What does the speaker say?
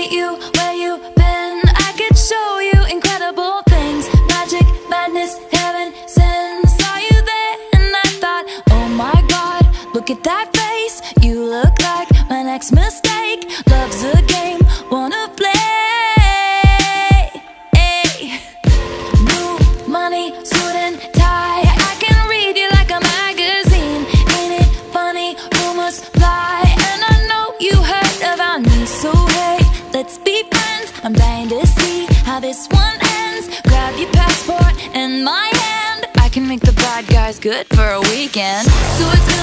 meet you where you been. I could show you incredible things. Magic, madness, heaven, sin. Saw you there and I thought, oh my god, look at that face. You look like my next mistake. Love's a game, wanna play. New money, suit and tie. I can read you like a magazine. Ain't it funny? Rumors I'm dying to see how this one ends. Grab your passport and my hand. I can make the bad guys good for a weekend. So it's.